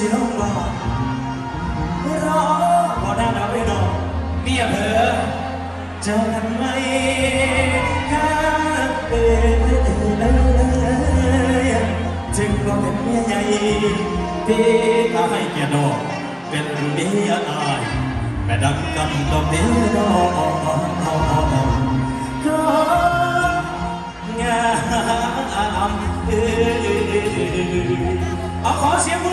小浪，đó họ đang ở bên đó mía bờ chờ thằng mây khá về chừng có thể mía nhảy thì ta hay kia đồ bên mía ai mẹ đang cầm tôm mía đó có ngã ấm à khó xíu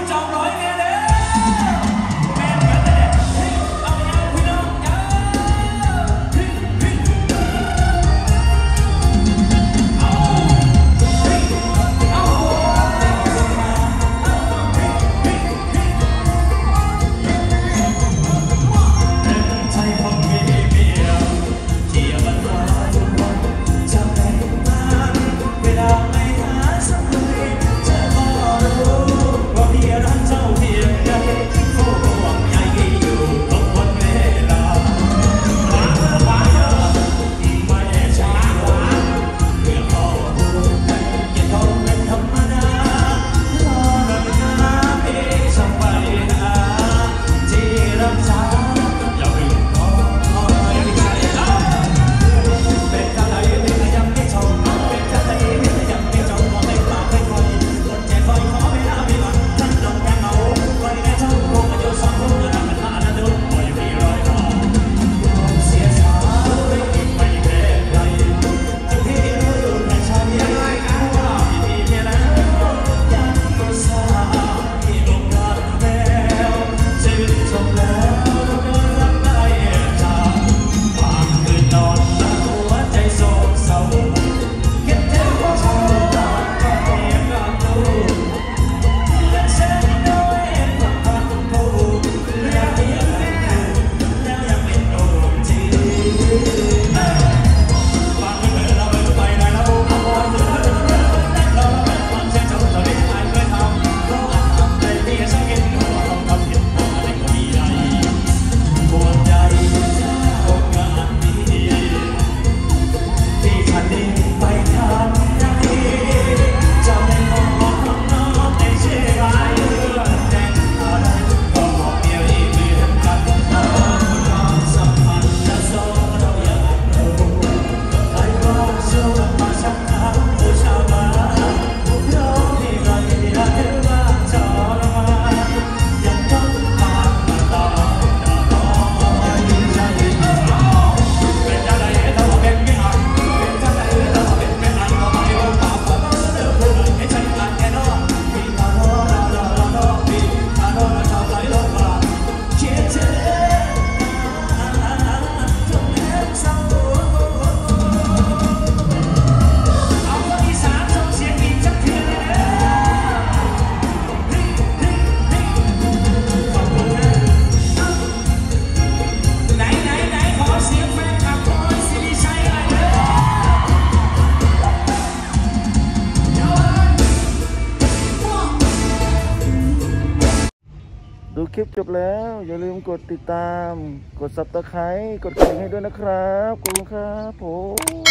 กดติดตาม กดซับสไครต์กดกระดิ่งให้ด้วยนะครับขอบคุณครับผม